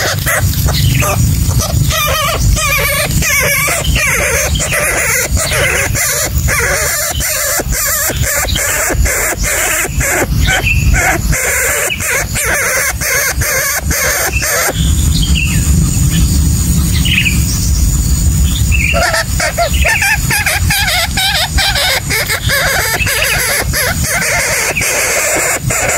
Ha ha ha!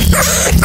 Oh, my God.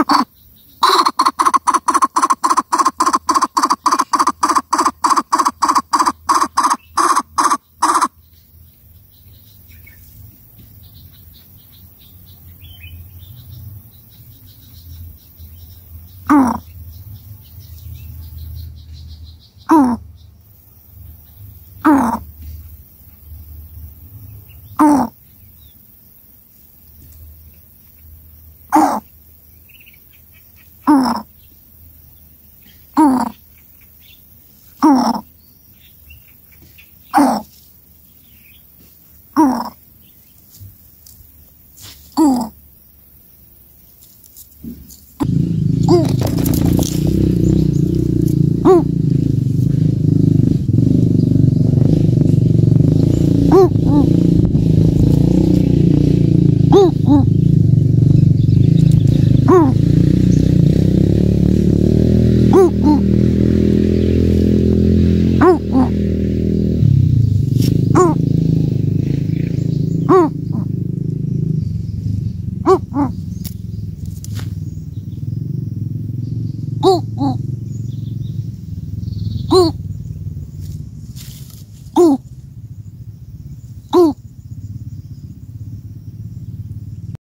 Mm.